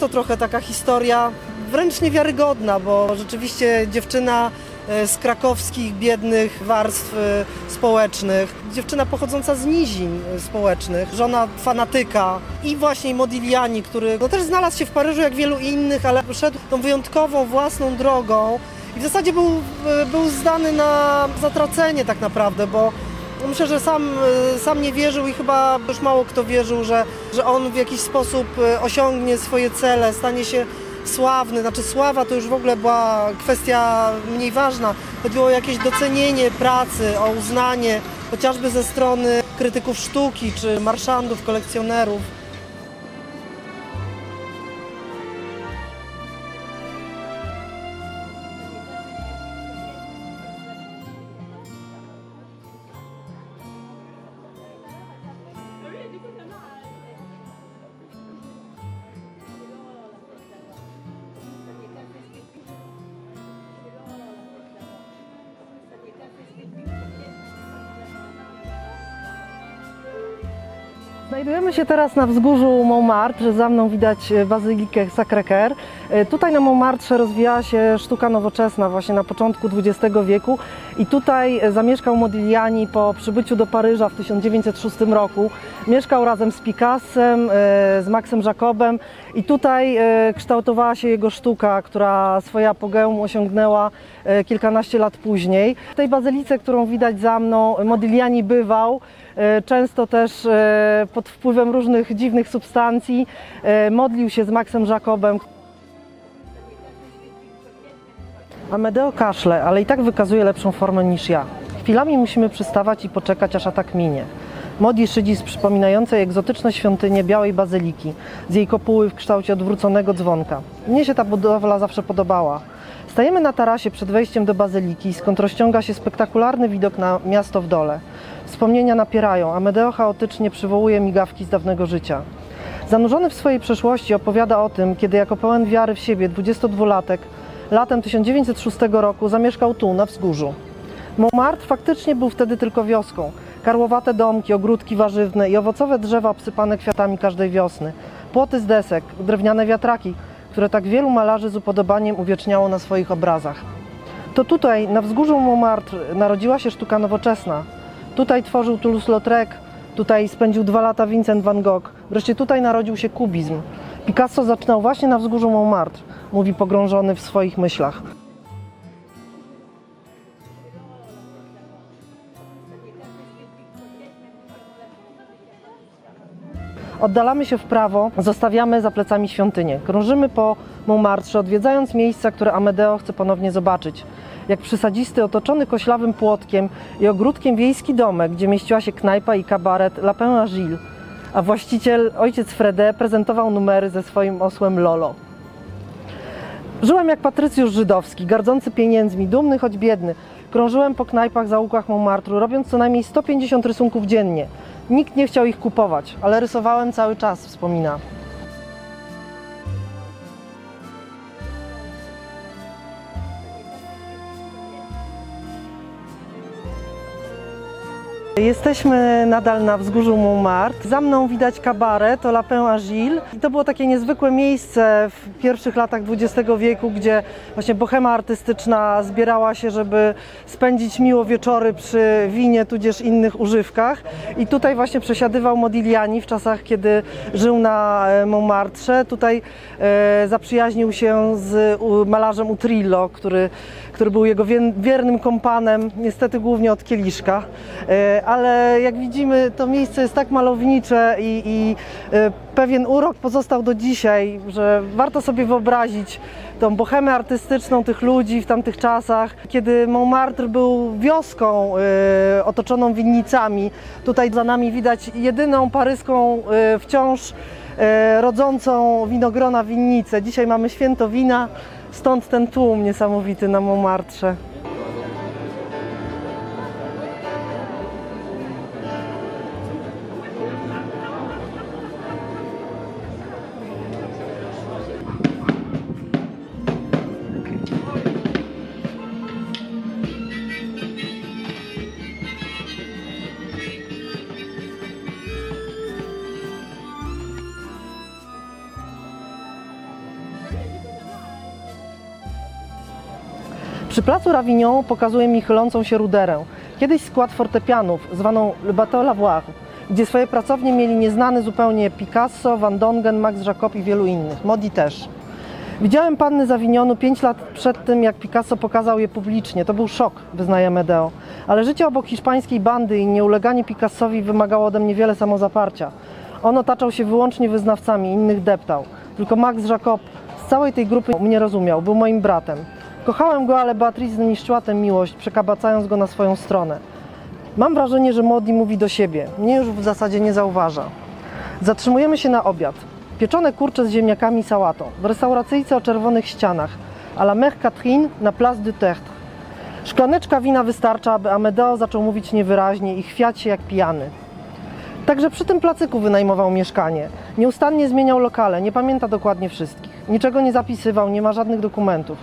To trochę taka historia wręcz niewiarygodna, bo rzeczywiście dziewczyna e, z krakowskich, biednych warstw e, społecznych, dziewczyna pochodząca z nizin e, społecznych, żona fanatyka i właśnie Modigliani, który no, też znalazł się w Paryżu jak wielu innych, ale szedł tą wyjątkową, własną drogą i w zasadzie był, był zdany na zatracenie tak naprawdę, bo Myślę, że sam, e, sam nie wierzył i chyba już mało kto wierzył, że, że on w jakiś sposób e, osiągnie swoje cele, stanie się sławny. Znaczy sława to już w ogóle była kwestia mniej ważna. Chodziło o jakieś docenienie pracy, o uznanie chociażby ze strony krytyków sztuki czy marszandów, kolekcjonerów. Znajdujemy się teraz na wzgórzu Montmartre. Za mną widać e, bazylikę Sacré-Cœur. E, Tutaj na Montmartre rozwijała się sztuka nowoczesna właśnie na początku XX wieku i tutaj e, zamieszkał Modigliani po przybyciu do Paryża w 1906 roku. Mieszkał razem z Picassem, e, z Maxem Jacobem i tutaj e, kształtowała się jego sztuka, która swoje apogeum osiągnęła kilkanaście lat później. W tej bazylice, którą widać za mną, Modigliani bywał. Często też pod wpływem różnych dziwnych substancji modlił się z Maxem Jacobem. Amedeo kaszle, ale i tak wykazuje lepszą formę niż ja. Chwilami musimy przystawać i poczekać, aż atak minie. Modi szydzi z przypominającej egzotyczne świątynie Białej Bazyliki, z jej kopuły w kształcie odwróconego dzwonka. Mnie się ta budowla zawsze podobała. Stajemy na tarasie przed wejściem do bazyliki, skąd rozciąga się spektakularny widok na miasto w dole. Wspomnienia napierają, a Medeo chaotycznie przywołuje migawki z dawnego życia. Zanurzony w swojej przeszłości opowiada o tym, kiedy jako pełen wiary w siebie 22-latek latem 1906 roku zamieszkał tu, na wzgórzu. Montmartre faktycznie był wtedy tylko wioską. Karłowate domki, ogródki warzywne i owocowe drzewa obsypane kwiatami każdej wiosny. Płoty z desek, drewniane wiatraki, które tak wielu malarzy z upodobaniem uwieczniało na swoich obrazach. To tutaj, na wzgórzu Montmartre, narodziła się sztuka nowoczesna. Tutaj tworzył Toulouse-Lautrec, tutaj spędził dwa lata Vincent van Gogh. Wreszcie tutaj narodził się kubizm. Picasso zaczynał właśnie na wzgórzu Montmartre, mówi pogrążony w swoich myślach. Oddalamy się w prawo, zostawiamy za plecami świątynię. Krążymy po Montmartre, odwiedzając miejsca, które Amedeo chce ponownie zobaczyć. Jak przysadzisty, otoczony koślawym płotkiem i ogródkiem wiejski domek, gdzie mieściła się knajpa i kabaret La Pain à Gilles, a właściciel, ojciec Frede, prezentował numery ze swoim osłem Lolo. Żyłem jak patrycjusz żydowski, gardzący pieniędzmi, dumny choć biedny. Krążyłem po knajpach, zaułkach Montmartru, robiąc co najmniej 150 rysunków dziennie. Nikt nie chciał ich kupować, ale rysowałem cały czas, wspomina. Jesteśmy nadal na wzgórzu Montmartre. Za mną widać kabaret, to La Pain à Gilles. I to było takie niezwykłe miejsce w pierwszych latach XX wieku, gdzie właśnie bohema artystyczna zbierała się, żeby spędzić miło wieczory przy winie, tudzież innych używkach. I tutaj właśnie przesiadywał Modigliani w czasach, kiedy żył na e, Montmartre. Tutaj e, zaprzyjaźnił się z malarzem Utrillo, który, który był jego wier- wiernym kompanem, niestety głównie od kieliszka. E, ale jak widzimy, to miejsce jest tak malownicze i, i e, pewien urok pozostał do dzisiaj, że warto sobie wyobrazić tą bohemę artystyczną tych ludzi w tamtych czasach, kiedy Montmartre był wioską e, otoczoną winnicami. Tutaj za nami widać jedyną paryską wciąż rodzącą winogrona winnicę. Dzisiaj mamy święto wina, stąd ten tłum niesamowity na Montmartre. Przy placu Ravignon pokazuje mi chylącą się ruderę. Kiedyś skład fortepianów, zwaną Le Bateau Lavoir, gdzie swoje pracownie mieli nieznany zupełnie Picasso, Van Dongen, Max Jacob i wielu innych. Modi też. Widziałem panny z Avignonu 5 lat przed tym, jak Picasso pokazał je publicznie. To był szok, wyznaje Medeo. Ale życie obok hiszpańskiej bandy i nieuleganie Picassowi wymagało ode mnie wiele samozaparcia. On otaczał się wyłącznie wyznawcami, innych deptał. Tylko Max Jacob z całej tej grupy mnie rozumiał, był moim bratem. Kochałem go, ale Beatrice zniszczyła tę miłość, przekabacając go na swoją stronę. Mam wrażenie, że Modi mówi do siebie. Mnie już w zasadzie nie zauważa. Zatrzymujemy się na obiad. Pieczone kurcze z ziemniakami i sałatą. W restauracyjce o czerwonych ścianach. A la Mère Catherine na Place du Tertre. Szklaneczka wina wystarcza, aby Amedeo zaczął mówić niewyraźnie i chwiać się jak pijany. Także przy tym placyku wynajmował mieszkanie. Nieustannie zmieniał lokale, nie pamięta dokładnie wszystkich. Niczego nie zapisywał, nie ma żadnych dokumentów.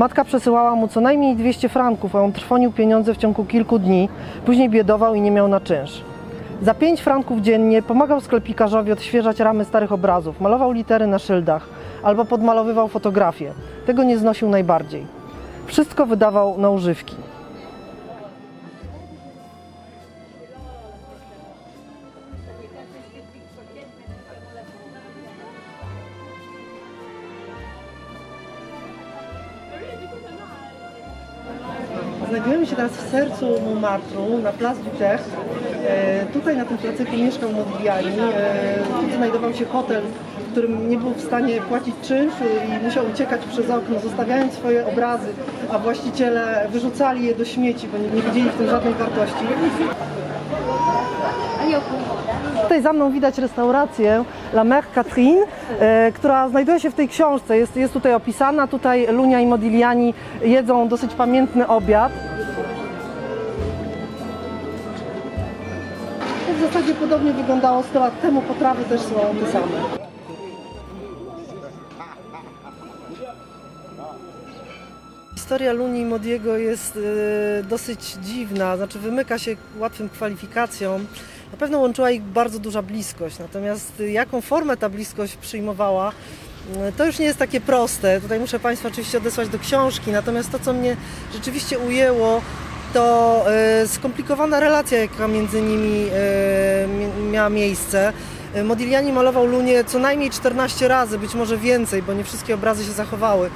Matka przesyłała mu co najmniej 200 franków, a on trwonił pieniądze w ciągu kilku dni, później biedował i nie miał na czynsz. Za 5 franków dziennie pomagał sklepikarzowi odświeżać ramy starych obrazów, malował litery na szyldach albo podmalowywał fotografie. Tego nie znosił najbardziej. Wszystko wydawał na używki. Sercu Montmartru, na Place du Tertre. E, tutaj na tym placyku mieszkał Modigliani. E, tu znajdował się hotel, w którym nie był w stanie płacić czynszu i musiał uciekać przez okno, zostawiając swoje obrazy, a właściciele wyrzucali je do śmieci, bo nie, nie widzieli w tym żadnej wartości. Tutaj za mną widać restaurację La Mère Catherine, e, która znajduje się w tej książce. Jest, jest tutaj opisana. Tutaj Lunia i Modigliani jedzą dosyć pamiętny obiad. Podobnie wyglądało 100 lat temu. Potrawy też są te same. Historia Luni Modiego jest e, dosyć dziwna, znaczy wymyka się łatwym kwalifikacjom. Na pewno łączyła ich bardzo duża bliskość, natomiast jaką formę ta bliskość przyjmowała, e, to już nie jest takie proste. Tutaj muszę Państwa oczywiście odesłać do książki, natomiast to, co mnie rzeczywiście ujęło, to e, skomplikowana relacja, jaka między nimi e, mi- miała miejsce. E, Modigliani malował Lunię co najmniej 14 razy, być może więcej, bo nie wszystkie obrazy się zachowały.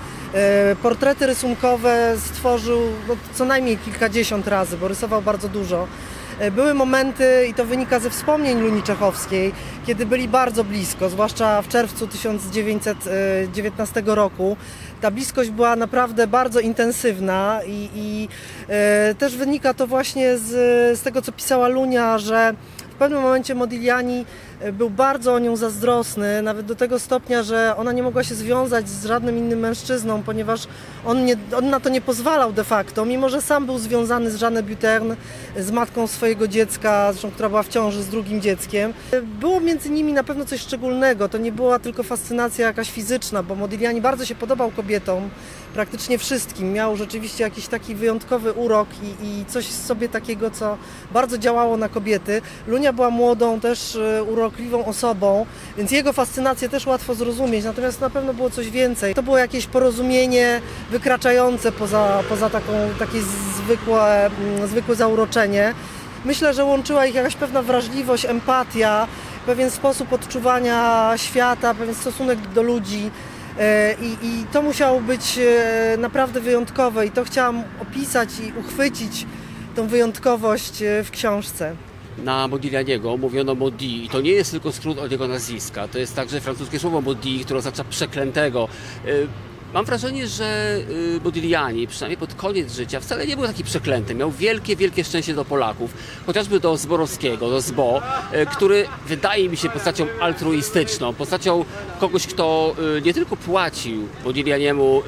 Portrety rysunkowe stworzył no, co najmniej kilkadziesiąt razy, bo rysował bardzo dużo. E, Były momenty, i to wynika ze wspomnień Luni Czechowskiej, kiedy byli bardzo blisko, zwłaszcza w czerwcu 1919 roku. Ta bliskość była naprawdę bardzo intensywna i, i e, też wynika to właśnie z, z tego, co pisała Lunia, że w pewnym momencie Modigliani e, był bardzo o nią zazdrosny, nawet do tego stopnia, że ona nie mogła się związać z żadnym innym mężczyzną, ponieważ on, nie, on na to nie pozwalał de facto, mimo że sam był związany z Jeanne Buterne, z matką swojego dziecka, zresztą która była w ciąży z drugim dzieckiem. E, Było między nimi na pewno coś szczególnego, to nie była tylko fascynacja jakaś fizyczna, bo Modigliani bardzo się podobał kobietom, praktycznie wszystkim. Miał rzeczywiście jakiś taki wyjątkowy urok i, i coś sobie takiego, co bardzo działało na kobiety. Lunia była młodą, też e, urokliwą osobą, więc jego fascynację też łatwo zrozumieć, natomiast na pewno było coś więcej. To było jakieś porozumienie wykraczające poza, poza taką, takie zwykłe, mm, zwykłe zauroczenie. Myślę, że łączyła ich jakaś pewna wrażliwość, empatia, pewien sposób odczuwania świata, pewien stosunek do ludzi. E, I, I to musiało być e, naprawdę wyjątkowe i to chciałam opisać i uchwycić tą wyjątkowość e, w książce. Na Modiglianiego mówiono Modi i to nie jest tylko skrót od jego nazwiska, to jest także francuskie słowo Modi, które oznacza przeklętego. Mam wrażenie, że y, Modigliani, przynajmniej pod koniec życia, wcale nie był taki przeklęty. Miał wielkie, wielkie szczęście do Polaków, chociażby do Zborowskiego, do Zbo, y, który wydaje mi się postacią altruistyczną, postacią kogoś, kto y, nie tylko płacił Modiglianiemu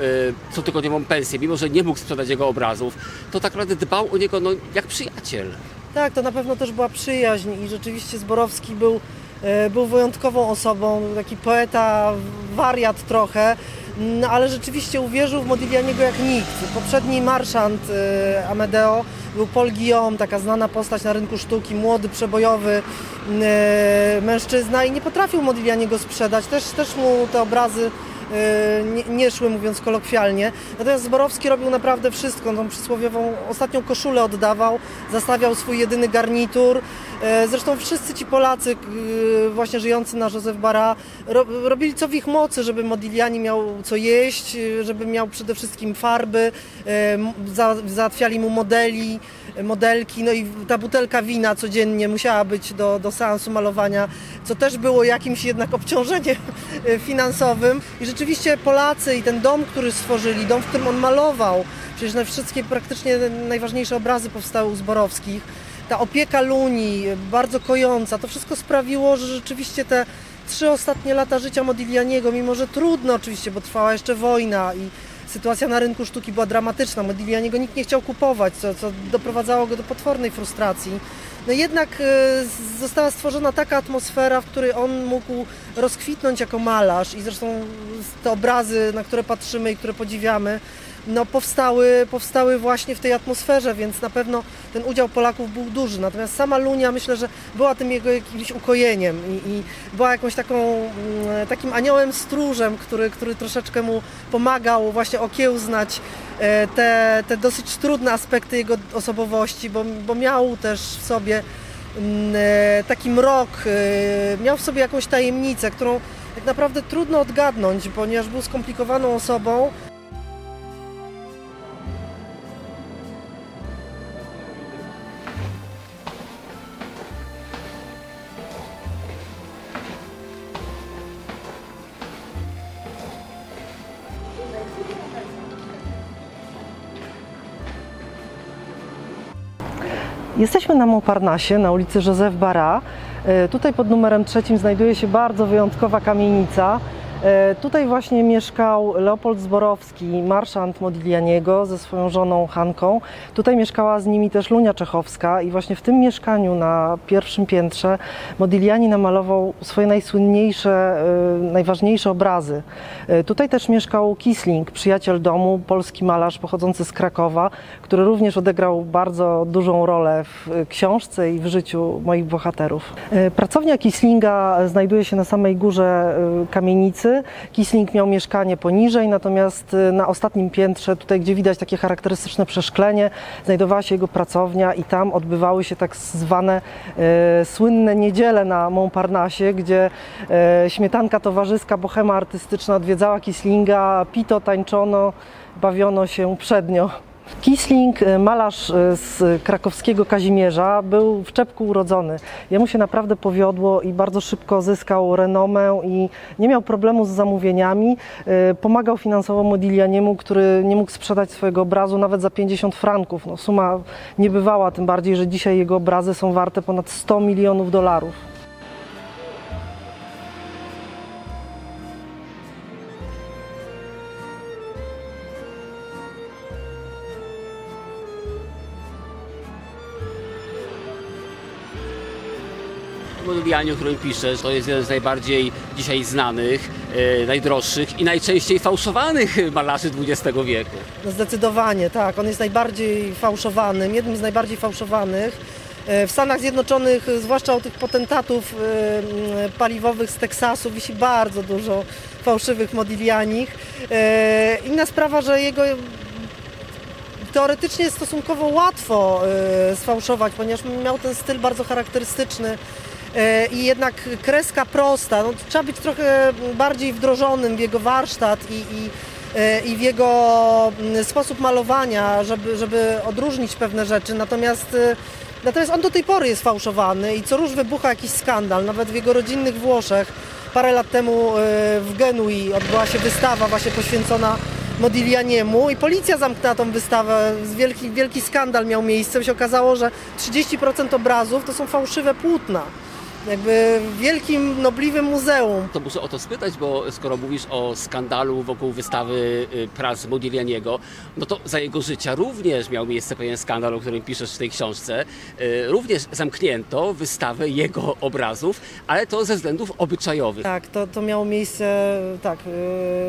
cotygodniową pensję, mimo że nie mógł sprzedać jego obrazów, to tak naprawdę dbał o niego no, jak przyjaciel. Tak, to na pewno też była przyjaźń i rzeczywiście Zborowski był, był wyjątkową osobą, taki poeta, wariat trochę, no, ale rzeczywiście uwierzył w Modiglianiego jak nikt. Poprzedni marszant e, Amedeo był Paul Guillaume, taka znana postać na rynku sztuki, młody, przebojowy e, mężczyzna i nie potrafił Modiglianiego sprzedać. Też, też mu te obrazy nie, nie szły, mówiąc kolokwialnie. Natomiast Zborowski robił naprawdę wszystko. Tą przysłowiową ostatnią koszulę oddawał, zastawiał swój jedyny garnitur. E, Zresztą wszyscy ci Polacy, k- właśnie żyjący na Józef Bara, ro, robili co w ich mocy, żeby Modigliani miał co jeść, żeby miał przede wszystkim farby, załatwiali mu modeli, modelki, no i ta butelka wina codziennie musiała być do, do seansu malowania, co też było jakimś jednak obciążeniem finansowym. I rzeczywiście Polacy i ten dom, który stworzyli, dom, w którym on malował, przecież na wszystkie praktycznie najważniejsze obrazy powstały u Zborowskich, ta opieka Luni, bardzo kojąca, to wszystko sprawiło, że rzeczywiście te trzy ostatnie lata życia Modiglianiego, mimo że trudno oczywiście, bo trwała jeszcze wojna i sytuacja na rynku sztuki była dramatyczna, Modiglianiego nikt nie chciał kupować, co, co doprowadzało go do potwornej frustracji. No jednak e, została stworzona taka atmosfera, w której on mógł rozkwitnąć jako malarz i zresztą te obrazy, na które patrzymy i które podziwiamy, no powstały, powstały właśnie w tej atmosferze, więc na pewno ten udział Polaków był duży. Natomiast sama Lunia myślę, że była tym jego jakimś ukojeniem i, i była jakąś taką, mm, takim aniołem stróżem, który, który troszeczkę mu pomagał właśnie okiełznać e, te, te dosyć trudne aspekty jego osobowości, bo, bo miał też w sobie mm, e, taki mrok, e, miał w sobie jakąś tajemnicę, którą tak naprawdę trudno odgadnąć, ponieważ był skomplikowaną osobą. Jesteśmy na Montparnasse, na ulicy Józef Bara. E, Tutaj pod numerem trzecim znajduje się bardzo wyjątkowa kamienica. E, Tutaj właśnie mieszkał Leopold Zborowski, marszant Modiglianiego ze swoją żoną Hanką. Tutaj mieszkała z nimi też Lunia Czechowska i właśnie w tym mieszkaniu na pierwszym piętrze Modigliani namalował swoje najsłynniejsze, e, najważniejsze obrazy. E, Tutaj też mieszkał Kisling, przyjaciel domu, polski malarz pochodzący z Krakowa, który również odegrał bardzo dużą rolę w książce i w życiu moich bohaterów. Pracownia Kislinga znajduje się na samej górze e, Kisling miał mieszkanie poniżej, natomiast e, na ostatnim piętrze, tutaj gdzie widać takie charakterystyczne przeszklenie, znajdowała się jego pracownia i tam odbywały się tak zwane e, słynne niedziele na Montparnasse, gdzie e, śmietanka towarzyska, bohema artystyczna odwiedzała Kislinga, pito, tańczono, bawiono się przednio. Kisling, e, malarz e, z krakowskiego Kazimierza, był w czepku urodzony. Jemu się naprawdę powiodło i bardzo szybko zyskał renomę i nie miał problemu z zamówieniami. E, Pomagał finansowo Modiglianiemu, który nie mógł sprzedać swojego obrazu nawet za 50 franków. No, suma niebywała, tym bardziej, że dzisiaj jego obrazy są warte ponad 100 milionów dolarów. Modigliani, o którym piszesz, to jest jeden z najbardziej dzisiaj znanych, e, najdroższych i najczęściej fałszowanych malarzy XX wieku. No zdecydowanie, tak. On jest najbardziej fałszowanym, jednym z najbardziej fałszowanych. E, W Stanach Zjednoczonych, zwłaszcza u tych potentatów e, paliwowych z Teksasu, wisi bardzo dużo fałszywych Modiglianich. Inna sprawa, że jego teoretycznie jest stosunkowo łatwo sfałszować, ponieważ miał ten styl bardzo charakterystyczny i jednak kreska prosta. No, trzeba być trochę bardziej wdrożonym w jego warsztat i, i, e, i w jego mm, sposób malowania, żeby, żeby odróżnić pewne rzeczy. Natomiast, e, natomiast on do tej pory jest fałszowany i co róż wybucha jakiś skandal, nawet w jego rodzinnych Włoszech. Parę lat temu e, w Genui odbyła się wystawa właśnie poświęcona Modiglianiemu i policja zamknęła tą wystawę. Wielki, wielki skandal miał miejsce. się okazało, że 30% obrazów to są fałszywe płótna. Jakby wielkim, nobliwym muzeum. To muszę o to spytać, bo skoro mówisz o skandalu wokół wystawy y, prac Modiglianiego, no to za jego życia również miał miejsce pewien skandal, o którym piszesz w tej książce. Y, Również zamknięto wystawę jego obrazów, ale to ze względów obyczajowych. Tak, to, to miało miejsce tak, yy,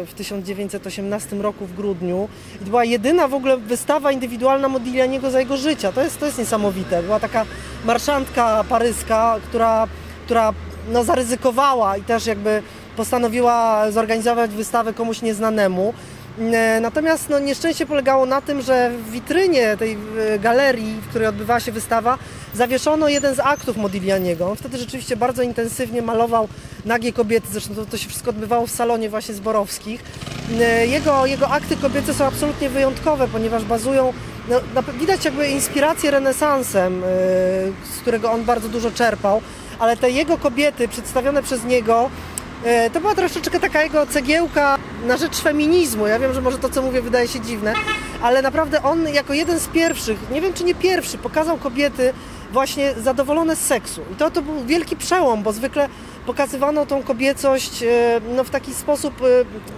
w 1918 roku w grudniu. I to była jedyna w ogóle wystawa indywidualna Modiglianiego za jego życia. To jest, to jest niesamowite. Była taka marszantka paryska, która, która no, zaryzykowała i też jakby postanowiła zorganizować wystawę komuś nieznanemu. E, Natomiast no, nieszczęście polegało na tym, że w witrynie tej e, galerii, w której odbywała się wystawa, zawieszono jeden z aktów Modiglianiego. On wtedy rzeczywiście bardzo intensywnie malował nagie kobiety, zresztą to, to się wszystko odbywało w salonie właśnie Zborowskich. E, Jego, jego akty kobiece są absolutnie wyjątkowe, ponieważ bazują, no, widać jakby inspirację renesansem, e, z którego on bardzo dużo czerpał, ale te jego kobiety przedstawione przez niego E, To była troszeczkę taka jego cegiełka na rzecz feminizmu. Ja wiem, że może to, co mówię, wydaje się dziwne, ale naprawdę on jako jeden z pierwszych, nie wiem czy nie pierwszy, pokazał kobiety właśnie zadowolone z seksu. I to, to był wielki przełom, bo zwykle pokazywano tą kobiecość e, no, w taki sposób,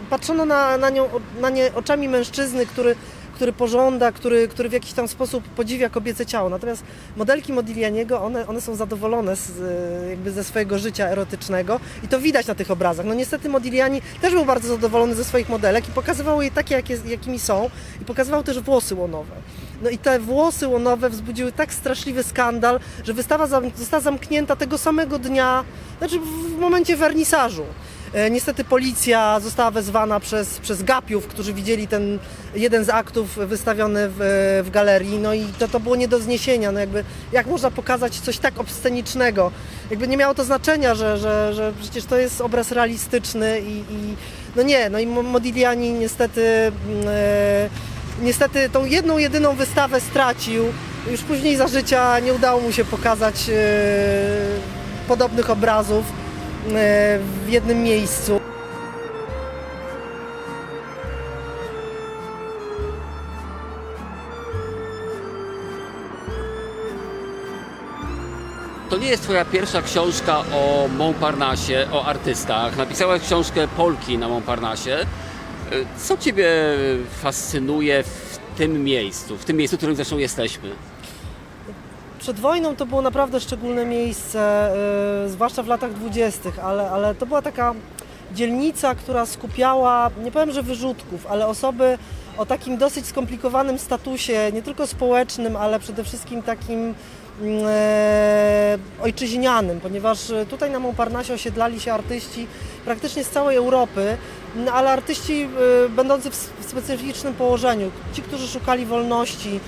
patrzono na, na nią na nie oczami mężczyzny, który który pożąda, który, który w jakiś tam sposób podziwia kobiece ciało. Natomiast modelki Modiglianiego, one, one są zadowolone z, e, jakby ze swojego życia erotycznego i to widać na tych obrazach. No niestety Modigliani też był bardzo zadowolony ze swoich modelek i pokazywał je takie, jakie, jakimi są i pokazywał też włosy łonowe. No i te włosy łonowe wzbudziły tak straszliwy skandal, że wystawa została zamknięta tego samego dnia, znaczy w momencie wernisażu. E, Niestety policja została wezwana przez, przez gapiów, którzy widzieli ten jeden z aktów wystawiony w, w galerii, no i to, to było nie do zniesienia. No jakby, jak można pokazać coś tak obscenicznego? Jakby nie miało to znaczenia, że, że, że przecież to jest obraz realistyczny i, i no nie, no i Mo- Modigliani niestety mm, e, niestety tą jedną, jedyną wystawę stracił. Już później za życia nie udało mu się pokazać e, podobnych obrazów e, w jednym miejscu. To nie jest twoja pierwsza książka o Montparnasse, o artystach. Napisałaś książkę Polki na Montparnasse. E, Co ciebie fascynuje w tym miejscu, w tym miejscu, w którym zresztą jesteśmy? Przed wojną to było naprawdę szczególne miejsce, y, zwłaszcza w latach dwudziestych, ale, ale to była taka dzielnica, która skupiała, nie powiem, że wyrzutków, ale osoby o takim dosyć skomplikowanym statusie, nie tylko społecznym, ale przede wszystkim takim mm, e, ojczyźnianym, ponieważ tutaj na Montparnasse osiedlali się artyści praktycznie z całej Europy, ale artyści e, będący w specyficznym położeniu, ci, którzy szukali wolności,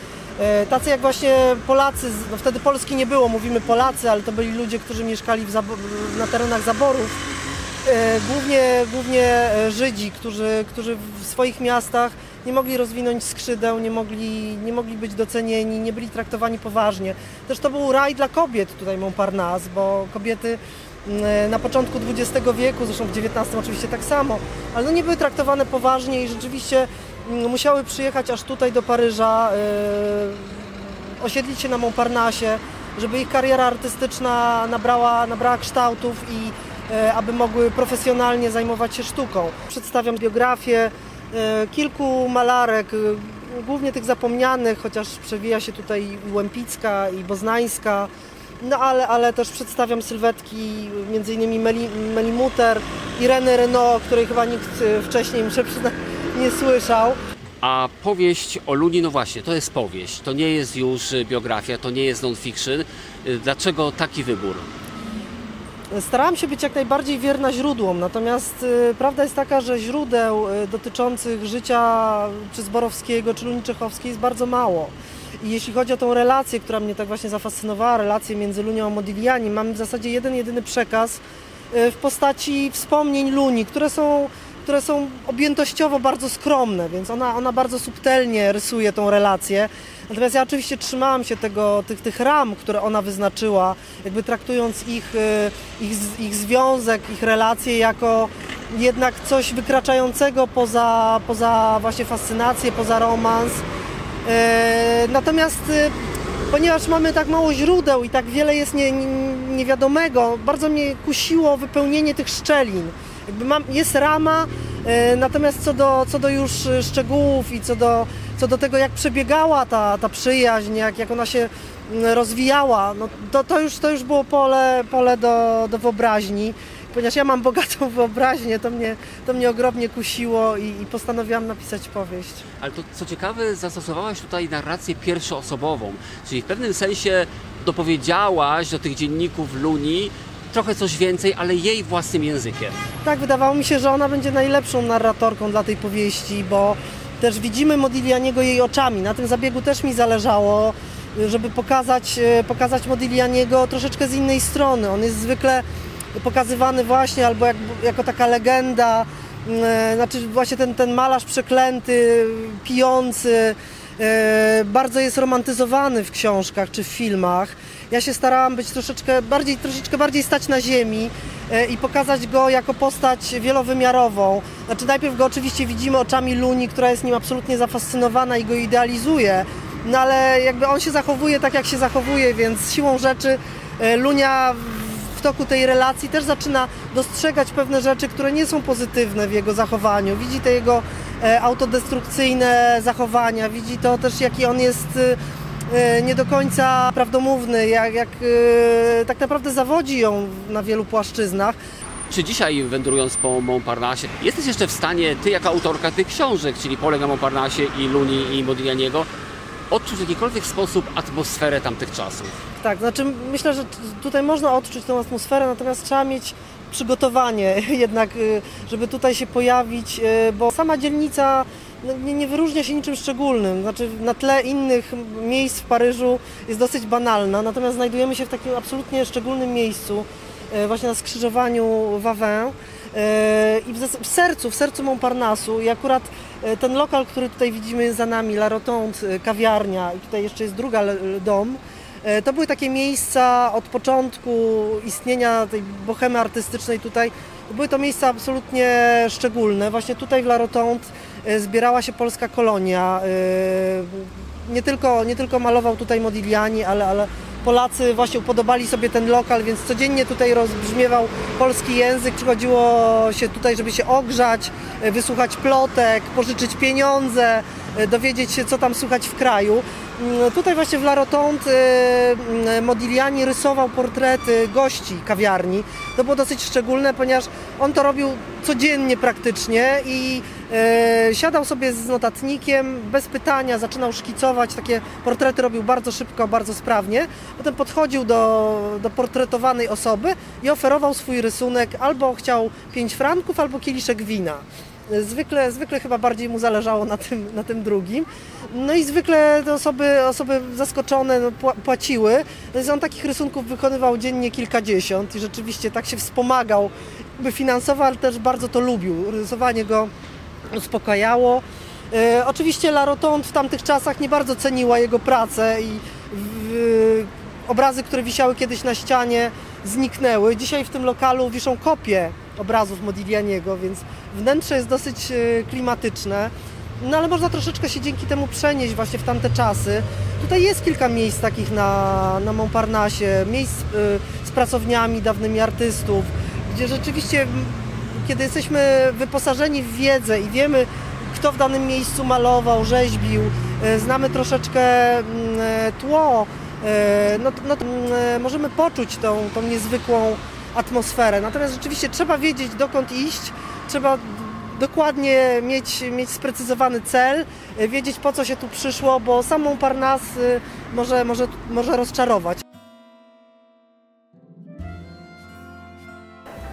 Tacy jak właśnie Polacy, no wtedy Polski nie było, mówimy Polacy, ale to byli ludzie, którzy mieszkali na terenach zaborów. E, Głównie, głównie e, Żydzi, którzy, którzy w swoich miastach nie mogli rozwinąć skrzydeł, nie mogli, nie mogli być docenieni, nie byli traktowani poważnie. Też to był raj dla kobiet tutaj Montparnasse, bo kobiety na początku XX wieku, zresztą w XIX oczywiście tak samo, ale no nie były traktowane poważnie i rzeczywiście musiały przyjechać aż tutaj do Paryża, e, osiedlić się na Montparnasse, żeby ich kariera artystyczna nabrała, nabrała kształtów i e, aby mogły profesjonalnie zajmować się sztuką. Przedstawiam biografię e, kilku malarek, głównie tych zapomnianych, chociaż przewija się tutaj i Łempicka i Boznańska, no ale, ale też przedstawiam sylwetki m.in. Meli, Meli Ireny Renault, której chyba nikt wcześniej, muszę przyznać, nie słyszał. A powieść o Luni, no właśnie, to jest powieść. To nie jest już y, biografia, to nie jest non-fiction. Y, Dlaczego taki wybór? Starałam się być jak najbardziej wierna źródłom, natomiast y, prawda jest taka, że źródeł y, dotyczących życia czy Zborowskiego, czy Luni Czechowskiej jest bardzo mało. I jeśli chodzi o tą relację, która mnie tak właśnie zafascynowała, relację między Lunią a Modigliani, mam w zasadzie jeden, jedyny przekaz y, w postaci wspomnień Luni, które są, które są objętościowo bardzo skromne, więc ona, ona bardzo subtelnie rysuje tą relację. Natomiast ja oczywiście trzymałam się tego, tych, tych ram, które ona wyznaczyła, jakby traktując ich, y, ich, ich związek, ich relacje jako jednak coś wykraczającego poza, poza właśnie fascynację, poza romans. E, Natomiast y, ponieważ mamy tak mało źródeł i tak wiele jest nie, nie, niewiadomego, bardzo mnie kusiło wypełnienie tych szczelin. Jakby mam, jest rama, e, natomiast co do, co do już e, szczegółów i co do, co do tego, jak przebiegała ta, ta przyjaźń, jak, jak ona się mm, rozwijała, no to, to, już, to już było pole, pole do, do wyobraźni. Ponieważ ja mam bogatą wyobraźnię, to mnie, to mnie ogromnie kusiło i, i postanowiłam napisać powieść. Ale to co ciekawe, zastosowałaś tutaj narrację pierwszoosobową, czyli w pewnym sensie dopowiedziałaś do tych dzienników Luni trochę coś więcej, ale jej własnym językiem. Tak, wydawało mi się, że ona będzie najlepszą narratorką dla tej powieści, bo też widzimy Modiglianiego jej oczami. Na tym zabiegu też mi zależało, żeby pokazać, e, pokazać Modiglianiego troszeczkę z innej strony. On jest zwykle pokazywany właśnie albo jak, jako taka legenda, e, znaczy właśnie ten, ten malarz przeklęty, pijący, e, bardzo jest romantyzowany w książkach czy w filmach. Ja się starałam być troszeczkę bardziej, troszeczkę bardziej stać na ziemi e, i pokazać go jako postać wielowymiarową. Znaczy najpierw go oczywiście widzimy oczami Luni, która jest nim absolutnie zafascynowana i go idealizuje, no ale jakby on się zachowuje tak jak się zachowuje, więc siłą rzeczy e, Lunia w toku tej relacji też zaczyna dostrzegać pewne rzeczy, które nie są pozytywne w jego zachowaniu. Widzi te jego e, autodestrukcyjne zachowania, widzi to też jaki on jest nie do końca prawdomówny, jak, jak e, tak naprawdę zawodzi ją na wielu płaszczyznach. Czy dzisiaj wędrując po Montparnasse, jesteś jeszcze w stanie, ty jako autorka tych książek, czyli Polega Montparnasse i Luni i Modiglianiego, odczuć w jakikolwiek sposób atmosferę tamtych czasów? Tak, znaczy myślę, że tutaj można odczuć tę atmosferę, natomiast trzeba mieć przygotowanie jednak, y, żeby tutaj się pojawić, y, bo sama dzielnica nie, nie wyróżnia się niczym szczególnym. Znaczy na tle innych miejsc w Paryżu jest dosyć banalna, natomiast znajdujemy się w takim absolutnie szczególnym miejscu, y, właśnie na skrzyżowaniu Wawin. I w, sercu, w sercu Montparnassu i akurat e, ten lokal, który tutaj widzimy za nami, La Rotonde, e, kawiarnia i tutaj jeszcze jest druga dom, e, to były takie miejsca od początku istnienia tej bohemy artystycznej tutaj. Były to miejsca absolutnie szczególne. Właśnie tutaj w La Rotonde e, zbierała się polska kolonia. e, Nie tylko, nie tylko malował tutaj Modigliani, ale, ale Polacy właśnie upodobali sobie ten lokal, więc codziennie tutaj rozbrzmiewał polski język. Przychodziło się tutaj, żeby się ogrzać, e, wysłuchać plotek, pożyczyć pieniądze, e, dowiedzieć się, co tam słychać w kraju. Mm, Tutaj właśnie w La Rotonde e, mm, Modigliani rysował portrety gości kawiarni. To było dosyć szczególne, ponieważ on to robił codziennie praktycznie i e, siadał sobie z notatnikiem, bez pytania zaczynał szkicować, takie portrety robił bardzo szybko, bardzo sprawnie. Potem podchodził do, do portretowanej osoby i oferował swój rysunek, albo chciał 5 franków, albo kieliszek wina. Zwykle, zwykle chyba bardziej mu zależało na tym, na tym drugim. No i zwykle te osoby, osoby zaskoczone no, pła- płaciły. On takich rysunków wykonywał dziennie kilkadziesiąt i rzeczywiście tak się wspomagał jakby finansowo, ale też bardzo to lubił. Rysowanie go uspokajało. E, oczywiście La Rotonde w tamtych czasach nie bardzo ceniła jego pracę i w, obrazy, które wisiały kiedyś na ścianie zniknęły. Dzisiaj w tym lokalu wiszą kopie obrazów Modiglianiego, więc wnętrze jest dosyć e, klimatyczne. No ale można troszeczkę się dzięki temu przenieść właśnie w tamte czasy. Tutaj jest kilka miejsc takich na, na Montparnasse, miejsc e, z pracowniami dawnymi artystów, gdzie rzeczywiście kiedy jesteśmy wyposażeni w wiedzę i wiemy, kto w danym miejscu malował, rzeźbił, e, znamy troszeczkę mm, e, tło, e, no, no, mm, możemy poczuć tą, tą niezwykłą atmosferę. Natomiast rzeczywiście trzeba wiedzieć, dokąd iść, trzeba dokładnie mieć, mieć sprecyzowany cel, wiedzieć po co się tu przyszło, bo samą Parnas może, może, może rozczarować.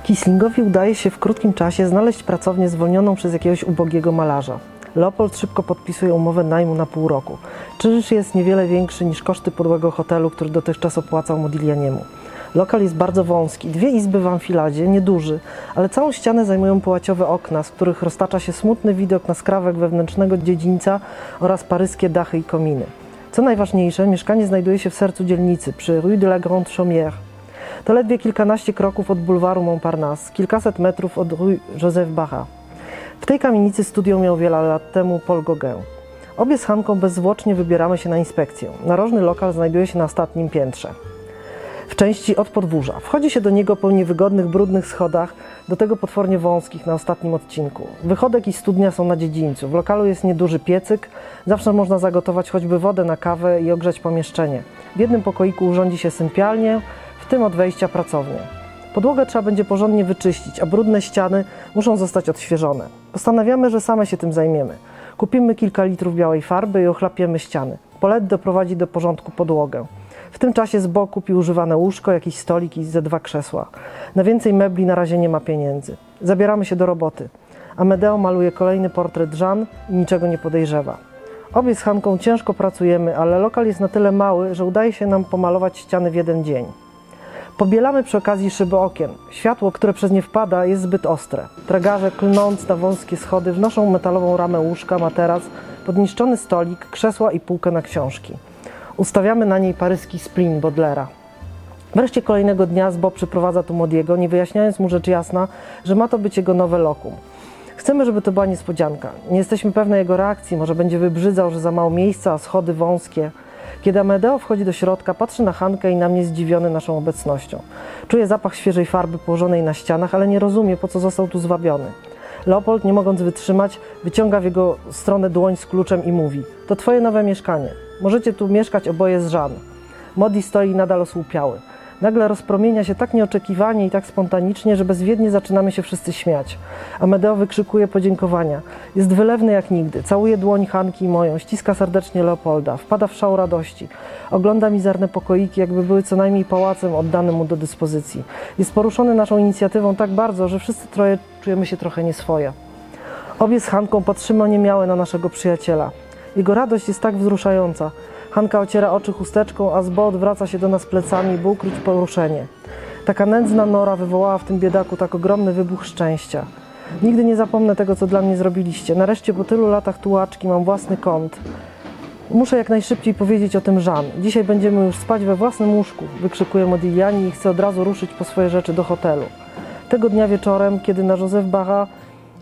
Kislingowi udaje się w krótkim czasie znaleźć pracownię zwolnioną przez jakiegoś ubogiego malarza. Leopold szybko podpisuje umowę najmu na pół roku. Czynsz jest niewiele większy niż koszty podłego hotelu, który dotychczas opłacał Modiglianiemu. Lokal jest bardzo wąski, dwie izby w amfiladzie, nieduży, ale całą ścianę zajmują połaciowe okna, z których roztacza się smutny widok na skrawek wewnętrznego dziedzińca oraz paryskie dachy i kominy. Co najważniejsze, mieszkanie znajduje się w sercu dzielnicy, przy Rue de la Grande Chaumière. To ledwie kilkanaście kroków od bulwaru Montparnasse, kilkaset metrów od Rue Joseph Barra. W tej kamienicy studio miał wiele lat temu Paul Gauguin. Obie z Hanką bezzwłocznie wybieramy się na inspekcję. Narożny lokal znajduje się na ostatnim piętrze. W części od podwórza. Wchodzi się do niego po niewygodnych, brudnych schodach, do tego potwornie wąskich na ostatnim odcinku. Wychodek i studnia są na dziedzińcu. W lokalu jest nieduży piecyk, zawsze można zagotować choćby wodę na kawę i ogrzać pomieszczenie. W jednym pokoiku urządzi się sypialnię, w tym od wejścia pracownię. Podłogę trzeba będzie porządnie wyczyścić, a brudne ściany muszą zostać odświeżone. Postanawiamy, że same się tym zajmiemy. Kupimy kilka litrów białej farby i ochlapiemy ściany. Polet doprowadzi do porządku podłogę. W tym czasie z boku kupił używane łóżko, jakiś stolik i ze dwa krzesła. Na więcej mebli na razie nie ma pieniędzy. Zabieramy się do roboty. Amedeo maluje kolejny portret Żan i niczego nie podejrzewa. Obie z Hanką ciężko pracujemy, ale lokal jest na tyle mały, że udaje się nam pomalować ściany w jeden dzień. Pobielamy przy okazji szyby okien. Światło, które przez nie wpada, jest zbyt ostre. Tragarze, klnąc na wąskie schody, wnoszą metalową ramę łóżka, materac, podniszczony stolik, krzesła i półkę na książki. Ustawiamy na niej paryski splin Bodlera. Wreszcie kolejnego dnia Zbo przyprowadza tu Modiego, nie wyjaśniając mu rzecz jasna, że ma to być jego nowe lokum. Chcemy, żeby to była niespodzianka. Nie jesteśmy pewne jego reakcji, może będzie wybrzydzał, że za mało miejsca, a schody wąskie. Kiedy Amedeo wchodzi do środka, patrzy na Hankę i na mnie zdziwiony naszą obecnością. Czuje zapach świeżej farby położonej na ścianach, ale nie rozumie, po co został tu zwabiony. Leopold, nie mogąc wytrzymać, wyciąga w jego stronę dłoń z kluczem i mówi: To twoje nowe mieszkanie. Możecie tu mieszkać oboje z Żan. Modi stoi nadal osłupiały. Nagle rozpromienia się tak nieoczekiwanie i tak spontanicznie, że bezwiednie zaczynamy się wszyscy śmiać. Amedeo wykrzykuje podziękowania. Jest wylewny jak nigdy. Całuje dłoń Hanki i moją, ściska serdecznie Leopolda, wpada w szał radości. Ogląda mizerne pokoiki, jakby były co najmniej pałacem oddanym mu do dyspozycji. Jest poruszony naszą inicjatywą tak bardzo, że wszyscy troje czujemy się trochę nieswoje. Obie z Hanką patrzymy oniemiałe na naszego przyjaciela. Jego radość jest tak wzruszająca. Hanka ociera oczy chusteczką, a Zbo odwraca się do nas plecami, by ukryć poruszenie. Taka nędzna nora wywołała w tym biedaku tak ogromny wybuch szczęścia. Nigdy nie zapomnę tego, co dla mnie zrobiliście. Nareszcie po tylu latach tułaczki mam własny kąt. Muszę jak najszybciej powiedzieć o tym Żan. Dzisiaj będziemy już spać we własnym łóżku, wykrzykuje Modigliani i chce od razu ruszyć po swoje rzeczy do hotelu. Tego dnia wieczorem, kiedy na Józef Bacha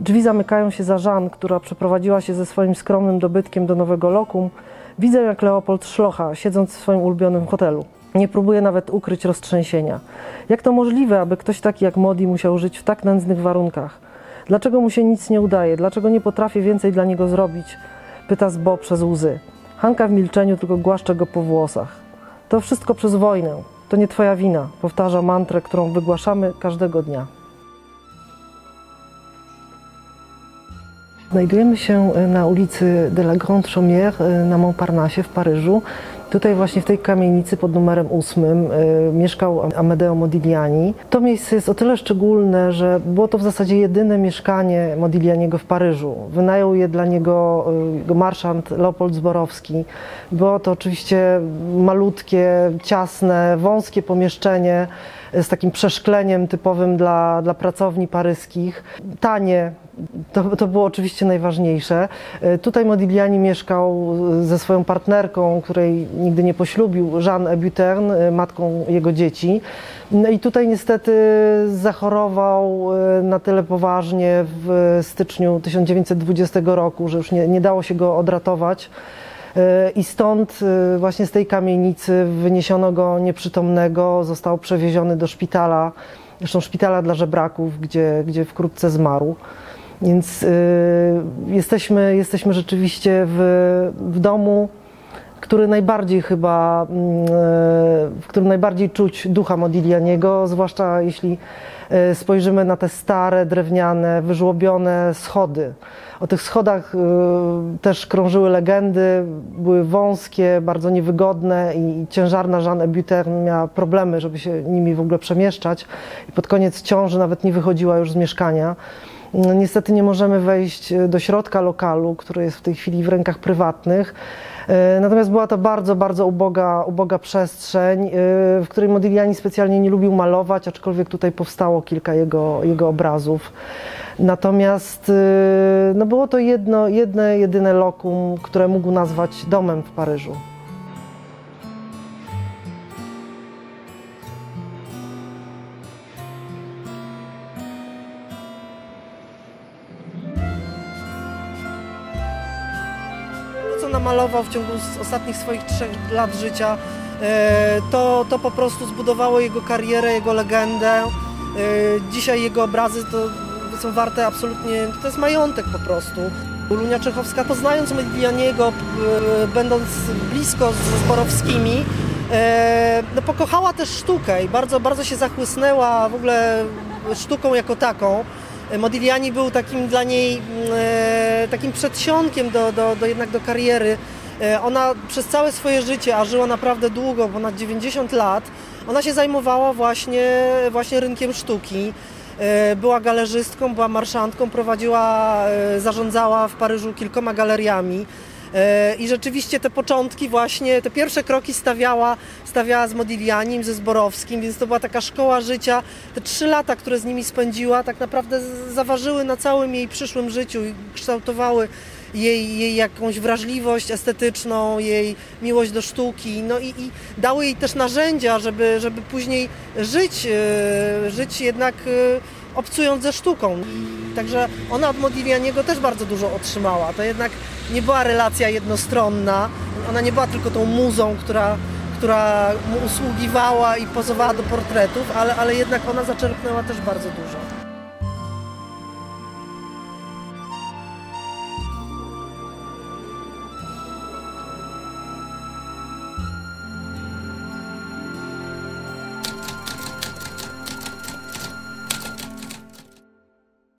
drzwi zamykają się za Żan, która przeprowadziła się ze swoim skromnym dobytkiem do nowego lokum, widzę jak Leopold szlocha, siedząc w swoim ulubionym hotelu. Nie próbuje nawet ukryć roztrzęsienia. Jak to możliwe, aby ktoś taki jak Modi musiał żyć w tak nędznych warunkach? Dlaczego mu się nic nie udaje? Dlaczego nie potrafię więcej dla niego zrobić? Pyta Zbo przez łzy. Hanka w milczeniu tylko głaszcze go po włosach. To wszystko przez wojnę. To nie twoja wina, powtarza mantrę, którą wygłaszamy każdego dnia. Znajdujemy się e, na ulicy de la Grande Chaumière e, na Montparnasse w Paryżu. Tutaj właśnie w tej kamienicy pod numerem 8 y, mieszkał Amedeo Modigliani. To miejsce jest o tyle szczególne, że było to w zasadzie jedyne mieszkanie Modiglianiego w Paryżu. Wynajął je dla niego jego marszant Leopold Zborowski. Było to oczywiście malutkie, ciasne, wąskie pomieszczenie z takim przeszkleniem typowym dla, dla pracowni paryskich. Tanie, to, to było oczywiście najważniejsze. E, Tutaj Modigliani mieszkał ze swoją partnerką, której nigdy nie poślubił, Jeanne Ebutern, e, matką jego dzieci. No i tutaj niestety zachorował e, na tyle poważnie w styczniu 1920 roku, że już nie, nie dało się go odratować. I stąd e, właśnie z tej kamienicy wyniesiono go nieprzytomnego, został przewieziony do szpitala, zresztą szpitala dla żebraków, gdzie, gdzie wkrótce zmarł. Więc y, jesteśmy, jesteśmy rzeczywiście w, w domu, który najbardziej chyba, mm, e, w którym najbardziej czuć ducha Modiglianiego, zwłaszcza jeśli e, spojrzymy na te stare, drewniane, wyżłobione schody. O tych schodach e, też krążyły legendy, były wąskie, bardzo niewygodne i ciężarna Jeanne Ebutern miała problemy, żeby się nimi w ogóle przemieszczać i pod koniec ciąży nawet nie wychodziła już z mieszkania. No, Niestety nie możemy wejść do środka lokalu, który jest w tej chwili w rękach prywatnych. E, Natomiast była to bardzo, bardzo uboga, uboga przestrzeń, e, w której Modigliani specjalnie nie lubił malować, aczkolwiek tutaj powstało kilka jego, jego obrazów. Natomiast e, no było to jedno, jedne, jedyne lokum, które mógł nazwać domem w Paryżu. Namalował w ciągu ostatnich swoich trzech lat życia, e, to, to po prostu zbudowało jego karierę, jego legendę. E, Dzisiaj jego obrazy to są warte absolutnie, to jest majątek po prostu. Lunia Czechowska, poznając Modiglianiego, e, będąc blisko ze Zborowskimi, no pokochała też sztukę i bardzo, bardzo się zachłysnęła w ogóle sztuką jako taką. Modigliani był takim dla niej mm, e, takim przedsionkiem do, do, do jednak do kariery E, Ona przez całe swoje życie, a żyła naprawdę długo, ponad 90 lat, ona się zajmowała właśnie, właśnie rynkiem sztuki. E, Była galerzystką, była marszantką, prowadziła, zarządzała w Paryżu kilkoma galeriami. E, I rzeczywiście te początki właśnie, te pierwsze kroki stawiała, stawiała z Modiglianim, ze Zborowskim, więc to była taka szkoła życia. Te trzy lata, które z nimi spędziła, tak naprawdę zaważyły na całym jej przyszłym życiu i kształtowały jej, jej jakąś wrażliwość estetyczną, jej miłość do sztuki, no i, i dały jej też narzędzia, żeby, żeby później żyć, e, żyć jednak e, obcując ze sztuką. Także ona od Modiglianiego też bardzo dużo otrzymała. To jednak nie była relacja jednostronna, ona nie była tylko tą muzą, która, która mu usługiwała i pozowała do portretów, ale, ale jednak ona zaczerpnęła też bardzo dużo.